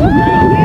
Oh!